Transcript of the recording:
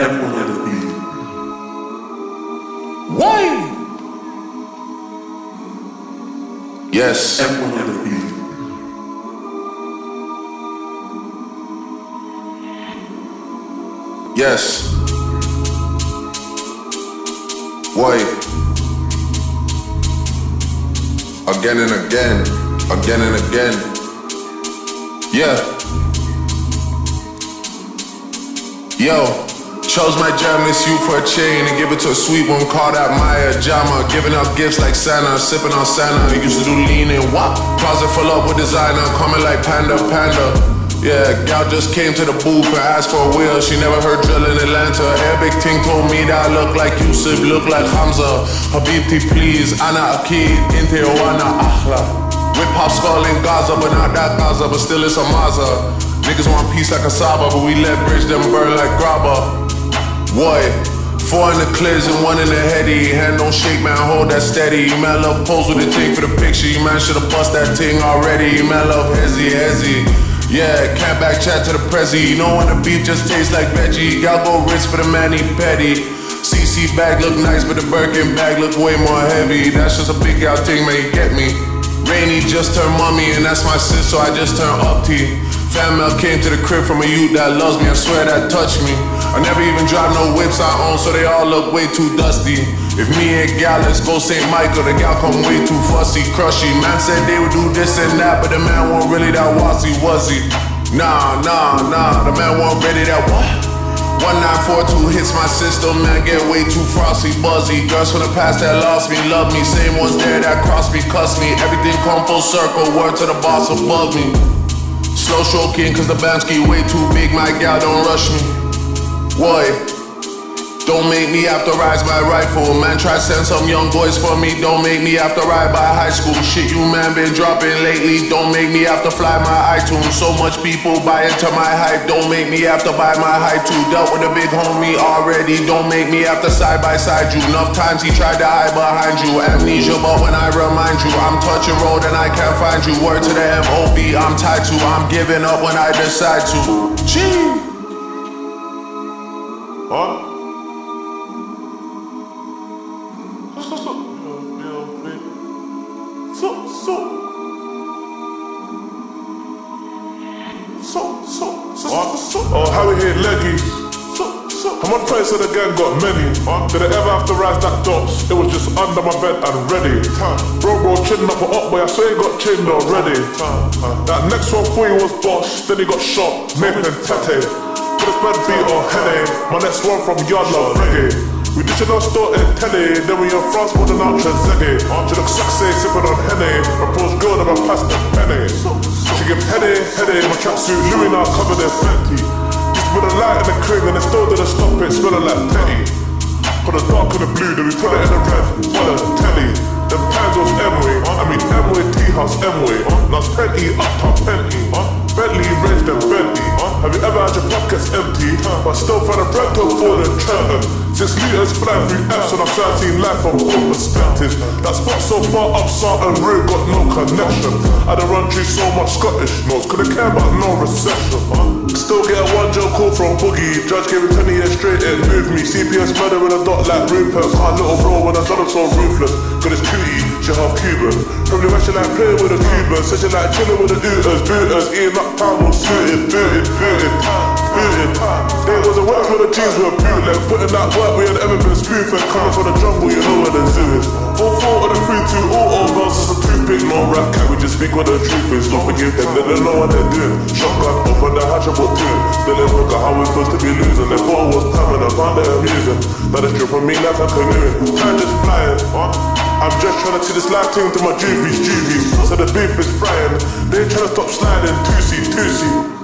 Everyone? Yes. Yes. Why? Again and again. Again and again. Yeah. Yo, chose my Japanese you for a chain and give it to a sweet one called out Maya Jama. Giving out gifts like Santa, sipping on Santa. Used to do lean and wop. Closet full up with designer, coming like Panda Panda. Yeah, gal just came to the booth and asked for a wheel. She never heard drill in Atlanta. Arabic ting told me that I look like Yusuf, look like Hamza. Habibti, please. Ana Akid, Inte Wana Akhla. With pop skull in Gaza, but not that Gaza, but still it's a Maza. Niggas want peace like a Saba, but we let bridge them burn like grabba. What? Four in the clears and one in the heady. Hand don't shake, man, hold that steady. You Man, love pose with the thing for the picture. You man should've bust that thing already. You Man, love hezzy, hezzy. Yeah, cat back chat to the prezi. You know when the beef just tastes like veggie. Y'all go for the manny petty. CC bag look nice, but the Birkin bag look way more heavy. That's just a big out thing, man, you get me. Rainy just turned mommy, and that's my sis, so I just turned up T. Mail came to the crib from a youth that loves me, I swear that touched me. I never even drive no whips I own, so they all look way too dusty. If me and gal, let's go St. Michael, the gal come way too fussy, crushy. Man said they would do this and that, but the man wasn't really that wassy, was he? Nah, nah, nah, the man wasn't ready that what? 1942 hits my system, man, get way too frosty, buzzy. Girls from the past that lost me, love me. Same ones there that crossed me, cuss me. Everything come full circle, word to the boss above me. Slow stroking, cause the Bamski way too big, my gal don't rush me. What? Don't make me have to rise my rifle. Man, try send some young boys for me. Don't make me have to ride by high school. Shit, you man been dropping lately. Don't make me have to fly my iTunes. So much people buy into my hype. Don't make me have to buy my hype too. Dealt with a big homie already. Don't make me have to side by side you. Enough times he tried to hide behind you. Amnesia, but when I remind you, I'm touching road and I can't find you. Word to the MOB, I'm tied to. I'm giving up when I decide to. Gee. Huh? So, so, so, what? so. Oh, how we hit so. How much price of the gang got many? Did I ever have to rise that dots? It was just under my bed and ready. Bro, bro, chin up or up, boy, I swear he got chained already. That next one for you was boss, then he got shot, Nathan Tete. Put his bed beat or Henny. My next one from Yard Love Reggae. We dishing our store in telly, then we in France than our Trezeguet. Sexy, sipping on Henny. Propose girl a past the penny. She give Henny, Henny, my tracksuit, Louis now covered in Fenty. To put a light in the crib and it still didn't stop it, smelling like petty. Put the dark and the blue, then we put it in the red, on the telly. Them times was M-way, I mean M-way, T-house, M-way. Now Penty, uptown Penty. Bentley, Bentley. Have you ever had your pockets empty? But still find a bread to afford in Trenton. Six liters flying through F's and I'm trying to see life from all perspectives. That spot so far up, Sarton Road got no connection. I done run through so much Scottish notes, couldn't care about no recession. Still get a one joke call from Boogie. Judge gave me 20 years straight, it moved me. CPS murder with a dot like Rupert. Hard little bro when I done it so ruthless. Got his cutie, she half Cuban. Probably when she like playing with a Cuban. She like chilling with the Ooters, booters. Eating up pound suited, booted, booted, There was a work where the jeans were bootleg. Putting that work we had ever been spoofing. Coming from the jungle, you know where the zoo is. All four of the three, two, all all girls is a toothpick. No rap cat, we just speak what the truth is. Don't forgive them, they don't know what they're doing. Shotgun, open the hatch, I bought two. Still in look at how we're supposed to be losing. Their ball was coming, I found it amusing. That is true for me, like a canoeing. Time just flying. huh? I'm just trying to see this life thing to my juvies, juvies. So the beef is frying. They ain't trying to stop sliding, two-seat, two-seat.